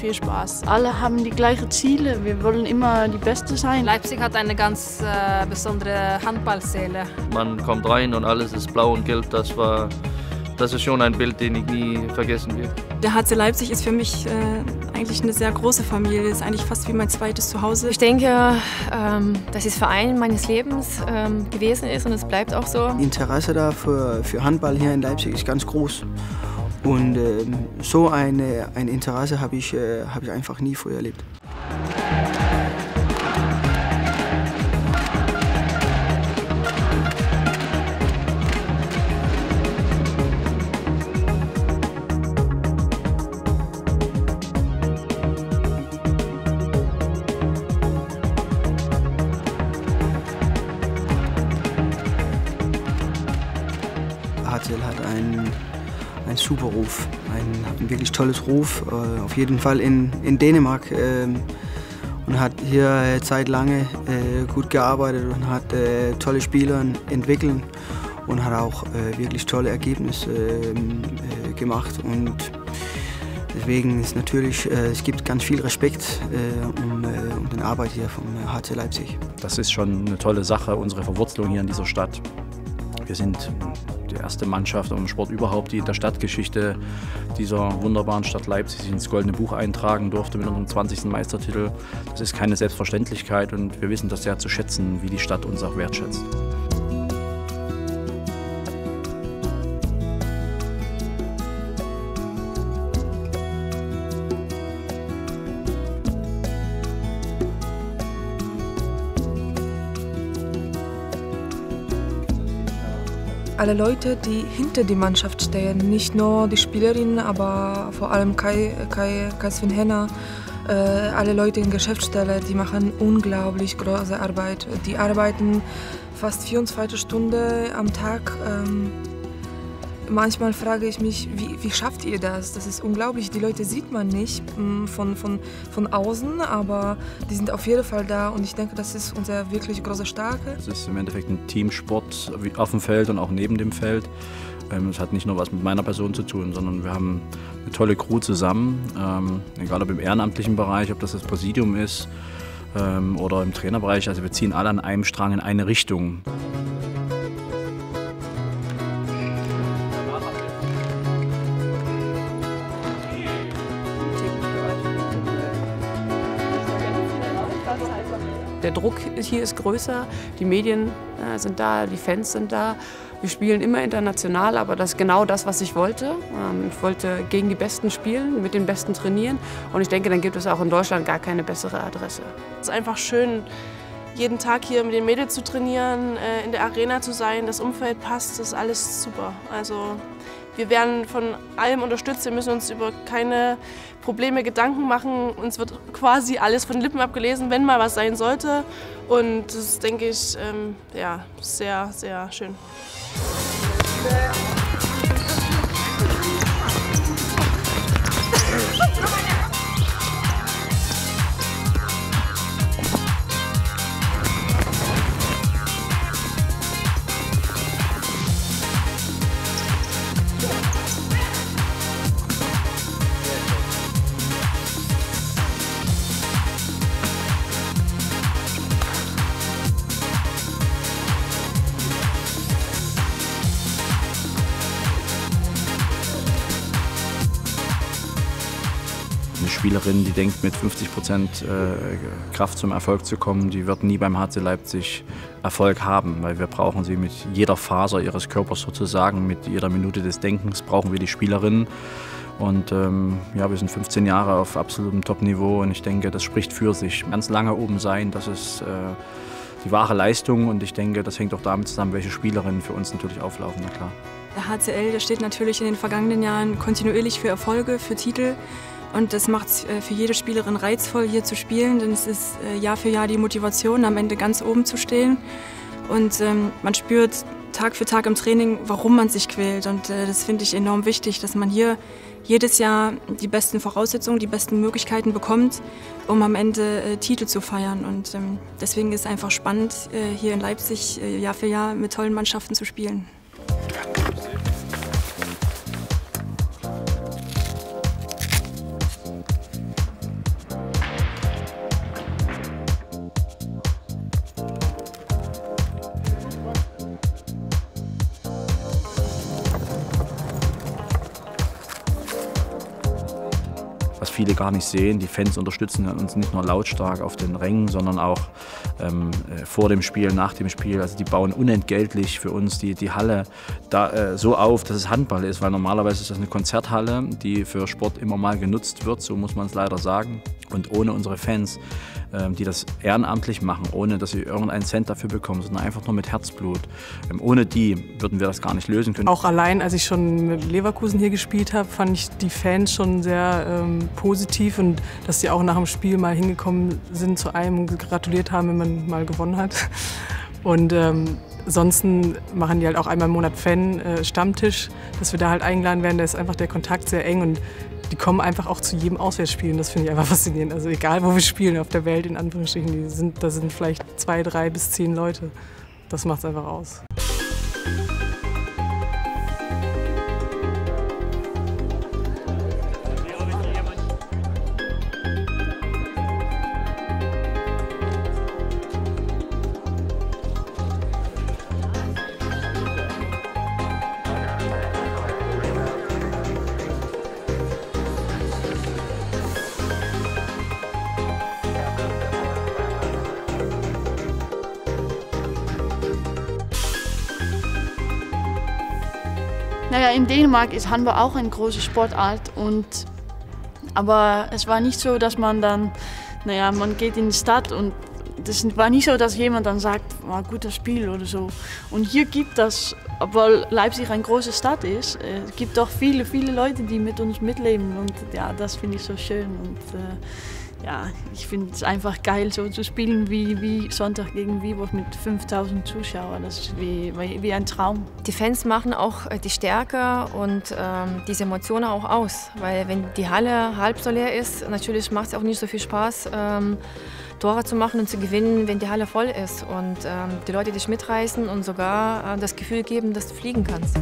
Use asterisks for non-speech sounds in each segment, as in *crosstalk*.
viel Spaß. Alle haben die gleichen Ziele. Wir wollen immer die Beste sein. Leipzig hat eine ganz äh, besondere Handballseele. Man kommt rein und alles ist blau und gelb. Das war das ist schon ein Bild, den ich nie vergessen will. Der HC Leipzig ist für mich äh, eigentlich eine sehr große Familie. Ist eigentlich fast wie mein zweites Zuhause. Ich denke, ähm, dass es Verein meines Lebens ähm, gewesen ist und es bleibt auch so. Interesse da für, für Handball hier in Leipzig ist ganz groß. Und ähm, so eine, ein Interesse habe ich, äh, hab ich einfach nie früher erlebt. Super Ruf, ein, ein wirklich tolles Ruf, äh, auf jeden Fall in, in Dänemark äh, und hat hier äh, zeitlange äh, gut gearbeitet und hat äh, tolle Spieler entwickelt und hat auch wirklich tolle Ergebnisse ähm, äh, gemacht und deswegen ist natürlich, es gibt ganz viel Respekt um, um die Arbeit hier vom HC Leipzig. Das ist schon eine tolle Sache, unsere Verwurzelung hier in dieser Stadt. Wir sind die erste Mannschaft im Sport überhaupt, die in der Stadtgeschichte dieser wunderbaren Stadt Leipzig ins Goldene Buch eintragen durfte mit unserem 20. Meistertitel. Das ist keine Selbstverständlichkeit und wir wissen das sehr zu schätzen, wie die Stadt uns auch wertschätzt. Alle Leute, die hinter die Mannschaft stehen, nicht nur die Spielerinnen, aber vor allem Kai, Kai, Kai Sven Henner, äh, alle Leute in Geschäftsstelle, die machen unglaublich große Arbeit. Die arbeiten fast 24 Stunden am Tag. Ähm, manchmal frage ich mich, wie, wie, schafft ihr das? Das ist unglaublich. Die Leute sieht man nicht mm, von, von, von außen, aber die sind auf jeden Fall da und ich denke, das ist unser wirklich großer Stärke. Es ist im Endeffekt ein Teamsport auf dem Feld und auch neben dem Feld. Ähm, es hat nicht nur was mit meiner Person zu tun, sondern wir haben eine tolle Crew zusammen, ähm, egal ob im ehrenamtlichen Bereich, ob das das Präsidium ist ähm, oder im Trainerbereich. Also wir ziehen alle an einem Strang in eine Richtung. Der Druck hier ist größer, die Medien äh, sind da, die Fans sind da. Wir spielen immer international, aber das ist genau das, was ich wollte. Ähm, ich wollte gegen die Besten spielen, mit den Besten trainieren und ich denke, dann gibt es auch in Deutschland gar keine bessere Adresse. Es ist einfach schön, jeden Tag hier mit den Mädels zu trainieren, äh, in der Arena zu sein, das Umfeld passt, das ist alles super. Also wir werden von allem unterstützt, wir müssen uns über keine Probleme Gedanken machen. Uns wird quasi alles von Lippen abgelesen, wenn mal was sein sollte. Und das ist, denke ich, ähm, ja, sehr, sehr schön. Spielerin, die denkt, mit 50 Prozent äh, Kraft zum Erfolg zu kommen, die wird nie beim HC Leipzig Erfolg haben, weil wir brauchen sie mit jeder Faser ihres Körpers sozusagen, mit jeder Minute des Denkens brauchen wir die Spielerinnen. Und ähm, ja, wir sind 15 Jahre auf absolutem Top-Niveau und ich denke, das spricht für sich. Ganz lange oben sein, das ist äh, die wahre Leistung und ich denke, das hängt auch damit zusammen, welche Spielerinnen für uns natürlich auflaufen, na klar. Der HCL der steht natürlich in den vergangenen Jahren kontinuierlich für Erfolge, für Titel. Und das macht es für jede Spielerin reizvoll, hier zu spielen, denn es ist Jahr für Jahr die Motivation, am Ende ganz oben zu stehen. Und ähm, man spürt Tag für Tag im Training, warum man sich quält. Und äh, das finde ich enorm wichtig, dass man hier jedes Jahr die besten Voraussetzungen, die besten Möglichkeiten bekommt, um am Ende äh, Titel zu feiern. Und ähm, deswegen ist es einfach spannend, äh, hier in Leipzig äh, Jahr für Jahr mit tollen Mannschaften zu spielen. Viele gar nicht sehen. Die Fans unterstützen uns nicht nur lautstark auf den Rängen, sondern auch ähm, äh, vor dem Spiel, nach dem Spiel. Also die bauen unentgeltlich für uns die, die Halle da, äh, so auf, dass es Handball ist, weil normalerweise ist das eine Konzerthalle, die für Sport immer mal genutzt wird, so muss man es leider sagen. Und ohne unsere Fans ähm, die das ehrenamtlich machen, ohne dass sie irgendeinen Cent dafür bekommen, sondern einfach nur mit Herzblut. Ähm, ohne die würden wir das gar nicht lösen können. Auch allein, als ich schon mit Leverkusen hier gespielt habe, fand ich die Fans schon sehr ähm, positiv und dass sie auch nach dem Spiel mal hingekommen sind zu einem und gratuliert haben, wenn man mal gewonnen hat. Und ähm, ansonsten machen die halt auch einmal im Monat Fan-Stammtisch, äh, dass wir da halt eingeladen werden. Da ist einfach der Kontakt sehr eng und die kommen einfach auch zu jedem Auswärtsspiel. Und das finde ich einfach *laughs* faszinierend. Also egal, wo wir spielen auf der Welt, in Anführungsstrichen, die sind, da sind vielleicht zwei, drei bis zehn Leute. Das macht es einfach aus. Naja, in Dänemark ist Handball auch ein großer Sportart. Und, aber es war nicht so, dass man dann, naja, man geht in die Stadt und das war nicht so, dass jemand dann sagt, war gutes Spiel oder so. Und hier gibt das, obwohl Leipzig eine große Stadt ist, äh, es gibt auch viele, viele Leute, die mit uns mitleben. Und ja, das finde ich so schön. Und, äh, ja, ich finde es einfach geil, so zu spielen wie, wie Sonntag gegen Viborg mit 5000 Zuschauern. Das ist wie, wie ein Traum. Die Fans machen auch äh, die Stärke und ähm, diese Emotionen auch aus. Weil wenn die Halle halb so leer ist, natürlich macht es auch nicht so viel Spaß, ähm, Tore zu machen und zu gewinnen, wenn die Halle voll ist. Und ähm, die Leute dich mitreißen und sogar äh, das Gefühl geben, dass du fliegen kannst.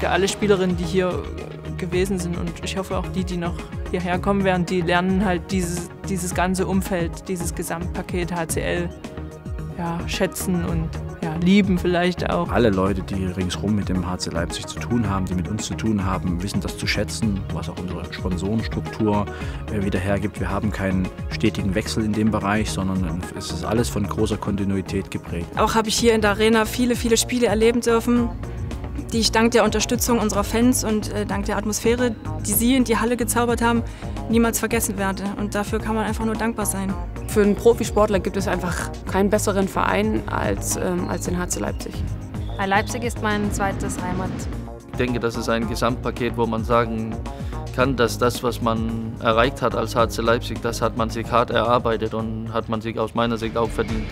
Denke, alle Spielerinnen, die hier gewesen sind und ich hoffe auch die, die noch hierher kommen werden, die lernen halt dieses, dieses ganze Umfeld, dieses Gesamtpaket HCL ja, schätzen und ja, lieben vielleicht auch. Alle Leute, die ringsrum mit dem HC Leipzig zu tun haben, die mit uns zu tun haben, wissen das zu schätzen, was auch unsere Sponsorenstruktur äh, wieder hergibt. Wir haben keinen stetigen Wechsel in dem Bereich, sondern es ist alles von großer Kontinuität geprägt. Auch habe ich hier in der Arena viele, viele Spiele erleben dürfen die ich dank der Unterstützung unserer Fans und äh, dank der Atmosphäre, die sie in die Halle gezaubert haben, niemals vergessen werde. Und dafür kann man einfach nur dankbar sein. Für einen Profisportler gibt es einfach keinen besseren Verein als, ähm, als den HC Leipzig. Bei Leipzig ist mein zweites Heimat. Ich denke, das ist ein Gesamtpaket, wo man sagen kann, dass das, was man erreicht hat als HC Leipzig, das hat man sich hart erarbeitet und hat man sich aus meiner Sicht auch verdient.